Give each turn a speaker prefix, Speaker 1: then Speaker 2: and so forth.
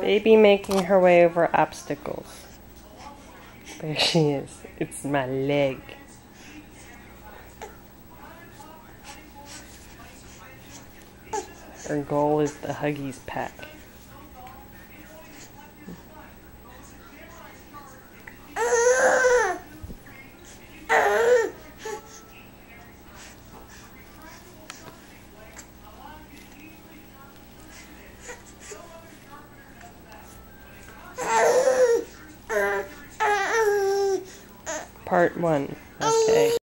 Speaker 1: Baby making her way over obstacles. There she is. It's my leg. Her goal is the Huggies pack. Part 1. Okay.